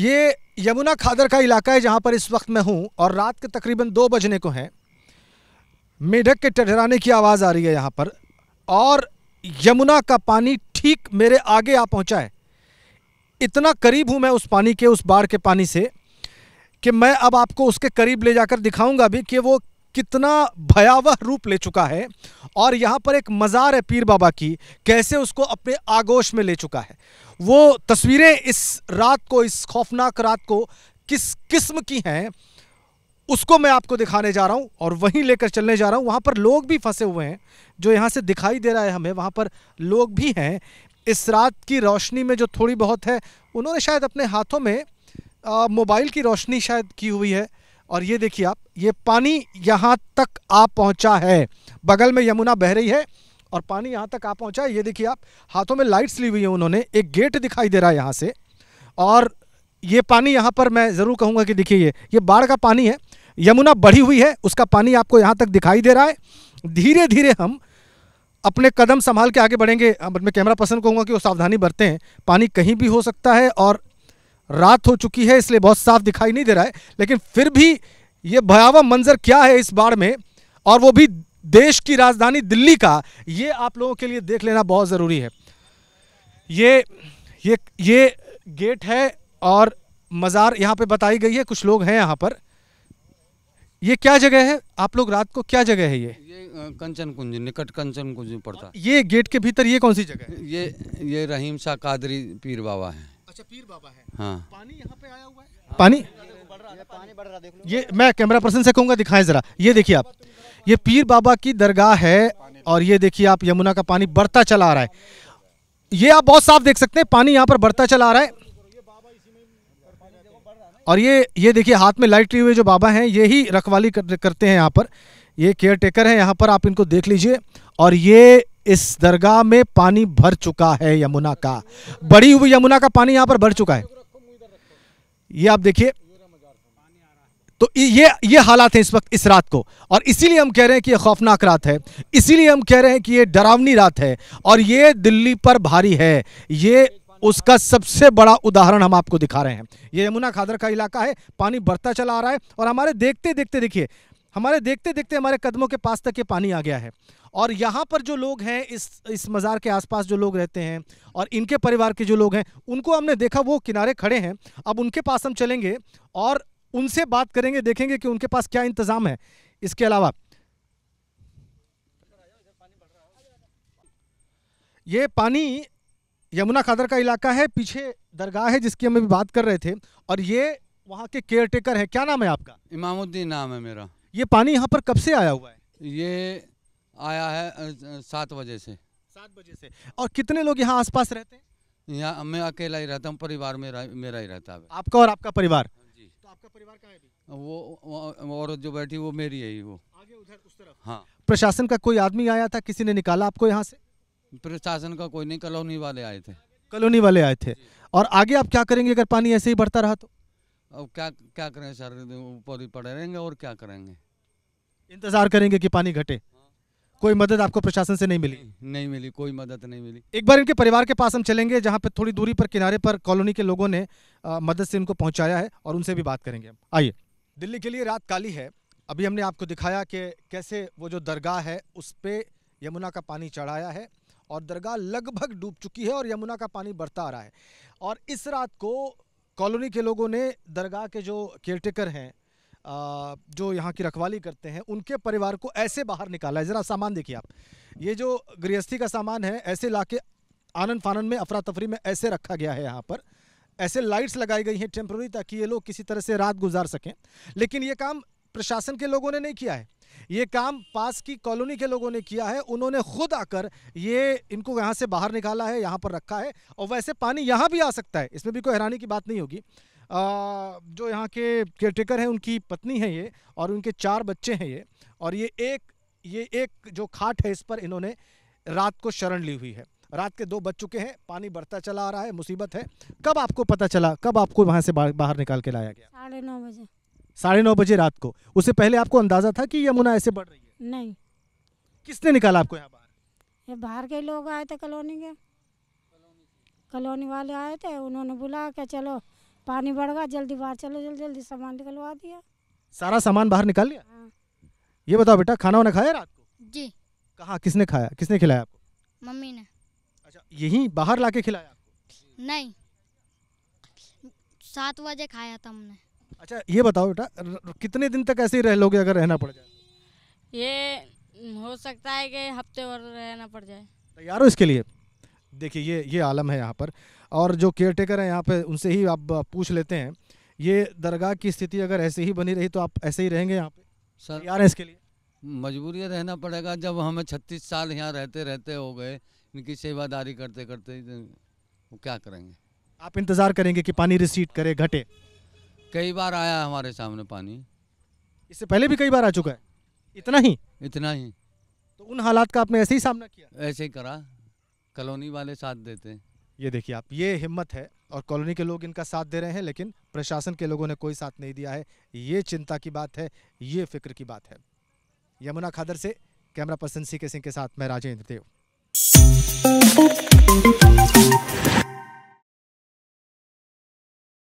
ये यमुना खादर का इलाका है जहाँ पर इस वक्त मैं हूँ और रात के तकरीबन दो बजने को हैं। मेढक के टटराने की आवाज़ आ रही है यहाँ पर और यमुना का पानी ठीक मेरे आगे आ पहुँचा है। इतना करीब हूँ मैं उस पानी के, उस बाढ़ के पानी से कि मैं अब आपको उसके करीब ले जाकर दिखाऊँगा भी कि वो कितना भयावह रूप ले चुका है और यहाँ पर एक मज़ार है पीर बाबा की, कैसे उसको अपने आगोश में ले चुका है। वो तस्वीरें इस रात को, इस खौफनाक रात को किस किस्म की हैं, उसको मैं आपको दिखाने जा रहा हूँ और वहीं लेकर चलने जा रहा हूँ। वहाँ पर लोग भी फंसे हुए हैं, जो यहाँ से दिखाई दे रहा है हमें, वहाँ पर लोग भी हैं। इस रात की रोशनी में जो थोड़ी बहुत है, उन्होंने शायद अपने हाथों में मोबाइल की रोशनी शायद की हुई है। और ये देखिए आप, ये पानी यहाँ तक आ पहुँचा है। बगल में यमुना बह रही है और पानी यहाँ तक आ पहुँचा है। ये देखिए आप, हाथों में लाइट्स ली हुई है उन्होंने, एक गेट दिखाई दे रहा है यहाँ से। और ये पानी यहाँ पर मैं ज़रूर कहूँगा कि देखिए ये ये बाढ़ का पानी है, यमुना बढ़ी हुई है, उसका पानी आपको यहाँ तक दिखाई दे रहा है। धीरे धीरे हम अपने कदम संभाल के आगे बढ़ेंगे। मैं कैमरा पर्सन कहूँगा कि वो सावधानी बरतें, पानी कहीं भी हो सकता है और रात हो चुकी है इसलिए बहुत साफ़ दिखाई नहीं दे रहा है लेकिन फिर भी ये भयावह मंजर क्या है इस बाढ़ में? और वो भी देश की राजधानी दिल्ली का ये आप लोगों के लिए देख लेना बहुत ज़रूरी है। ये ये ये गेट है और मज़ार यहाँ पे बताई गई है कुछ लोग हैं यहाँ पर। ये क्या जगह है? आप लोग रात को क्या जगह है ये? ये कंचन कुंज निकट कंचन कुंज पड़ता है। ये गेट के भीतर ये कौन सी जगह है? ये ये रहीम शाह कादरी पीर बाबा है। अच्छा पीर बाबा है। हाँ। पानी यहाँ पे आया हुआ है? पानी? पानी बढ़ रहा है ये मैं कैमरा पर्सन से कहूँगा दिखाएँ जरा। ये देखिए आप ये पीर बाबा की दरगाह है और ये देखिए आप यमुना का पानी बढ़ता चला आ रहा है। ये आप बहुत साफ़ देख सकते हैं पानी यहाँ पर बढ़ता चला आ रहा है। और ये ये देखिए हाथ में लाइट लिए हुए जो बाबा हैं ये ही रखवाली कर, करते हैं यहाँ पर। ये केयर टेकर हैं यहाँ पर आप इनको देख लीजिए। और ये इस दरगाह में पानी भर चुका है यमुना का। बड़ी हुई यमुना का पानी यहाँ पर भर चुका है। ये आप देखिए तो ये ये हालात हैं इस वक्त, इस रात को। और इसीलिए हम कह रहे हैं कि ये खौफनाक रात है। इसीलिए हम कह रहे हैं कि ये डरावनी रात है। और ये दिल्ली पर भारी है। ये उसका सबसे बड़ा उदाहरण हम आपको दिखा रहे हैं। ये यमुना खादर का इलाका है। पानी बढ़ता चला आ रहा है। और हमारे देखते देखते देखिए, हमारे देखते देखते हमारे कदमों के पास तक ये पानी आ गया है। और यहाँ पर जो लोग हैं इस इस मज़ार के आसपास जो लोग रहते हैं और इनके परिवार के जो लोग हैं उनको हमने देखा वो किनारे खड़े हैं। अब उनके पास हम चलेंगे और उनसे बात करेंगे देखेंगे कि उनके पास क्या इंतज़ाम है। इसके अलावा ये पानी यमुना खादर का इलाका है पीछे दरगाह है जिसकी हम अभी बात कर रहे थे और ये वहाँ के केयर टेकर है। क्या नाम है आपका? इमामुद्दीन नाम है मेरा। ये पानी यहाँ पर कब से आया हुआ है? ये आया है सात बजे से। सात बजे से। और कितने लोग यहाँ आसपास रहते हैं? यहाँ मैं अकेला ही रहता हूँ परिवार मेरा मेरा ही रहता है। आपका और आपका परिवार? जी। तो आपका परिवार कहाँ है वो औरत जो बैठी वो मेरी है ही वो। आगे उधर उस तरफ़? हाँ। प्रशासन का कोई आदमी आया था? किसी ने निकाला आपको यहाँ से? प्रशासन का कोई नहीं कॉलोनी वाले आए थे। कॉलोनी वाले आए थे। और आगे आप क्या करेंगे अगर पानी ऐसे ही बढ़ता रहा तो? अब क्या क्या करें सर? ऊपर ही पड़े रहेंगे और क्या करेंगे? इंतज़ार करेंगे कि पानी घटे। कोई मदद आपको प्रशासन से नहीं मिली? नहीं मिली कोई मदद नहीं मिली। एक बार इनके परिवार के पास हम चलेंगे जहाँ पे थोड़ी दूरी पर किनारे पर कॉलोनी के लोगों ने मदद से इनको पहुँचाया है और उनसे भी बात करेंगे आइए। दिल्ली के लिए रात काली है। अभी हमने आपको दिखाया कि कैसे वो जो दरगाह है उस पर यमुना का पानी चढ़ाया है और दरगाह लगभग डूब चुकी है और यमुना का पानी बढ़ता आ रहा है। और इस रात को कॉलोनी के लोगों ने दरगाह के जो केयरटेकर हैं जो यहाँ की रखवाली करते हैं, उनके परिवार को ऐसे बाहर निकाला है। ज़रा सामान देखिए आप। ये जो गृहस्थी का सामान है, ऐसे लाके आनन फानन में अफरा तफरी में ऐसे रखा गया है यहाँ पर। ऐसे लाइट्स लगाई गई हैं टेम्प्रोरी ताकि ये लोग किसी तरह से रात गुजार सकें। लेकिन ये काम प्रशासन के लोगों ने नहीं किया है। ये काम पास की कॉलोनी के लोगों ने किया है। उन्होंने खुद आकर ये इनको यहाँ से बाहर निकाला है, यहाँ पर रखा है। और वैसे पानी यहाँ भी आ सकता है। इसमें भी कोई हैरानी की बात नहीं होगी। जो यहाँ के केयरटेकर हैं उनकी पत्नी है ये और उनके चार बच्चे हैं ये और ये एक ये एक जो खाट है इस पर इन्होंने रात को शरण ली हुई है। रात के दो बज चुके हैं पानी बढ़ता चला आ रहा है मुसीबत है। कब आपको पता चला कब आपको वहाँ से बाहर निकाल के लाया गया? साढ़े नौ बजे। साढ़े नौ बजे रात को। उससे पहले आपको अंदाज़ा था कि यमुना ऐसे बढ़ रही है? नहीं। किसने निकाला आपको यहाँ बाहर? ये बाहर के लोग आए थे कॉलोनी के। कॉलोनी वाले आए थे उन्होंने बुला के चलो पानी बढ़ गया जल्दी बाहर चलो जल्दी जल्दी सामान निकलवा दिया। सारा सामान बाहर निकाल लिया? हाँ। ये बताओ बेटा खाना वाना खाया रात को? जी। कहाँ किसने खाया किसने खिलाया आपको? मम्मी ने। अच्छा यहीं बाहर लाके खिलाया आपको? नहीं। सात बजे खाया था हमने। अच्छा ये बताओ बेटा कितने दिन तक ऐसे ही रह लोगे अगर रहना पड़ जाए? ये हो सकता है कि हफ़्ते भर रहना पड़ जाए। तैयार हो इसके लिए? देखिए ये ये आलम है यहाँ पर। और जो केयर टेकर हैं यहाँ पे उनसे ही आप पूछ लेते हैं। ये दरगाह की स्थिति अगर ऐसे ही बनी रही तो आप ऐसे ही रहेंगे यहाँ पे? सर यार हैं इसके लिए? मजबूरी रहना पड़ेगा जब हमें छत्तीस साल यहाँ रहते रहते हो गए इनकी सेवादारी करते करते वो क्या करेंगे? आप इंतज़ार करेंगे कि पानी रिसीट करे घटे? कई बार आया हमारे सामने पानी। इससे पहले भी कई बार आ चुका है? इतना ही? इतना ही। तो उन हालात का आपने ऐसे ही सामना किया? ऐसे ही करा। कॉलोनी वाले साथ देते। ये देखिए आप, ये हिम्मत है और कॉलोनी के लोग इनका साथ दे रहे हैं, लेकिन प्रशासन के लोगों ने कोई साथ नहीं दिया है। ये चिंता की बात है, ये फ़िक्र की बात है। यमुना खादर से कैमरा पर्सन सी के सिंह के साथ मैं राजेंद्र देव।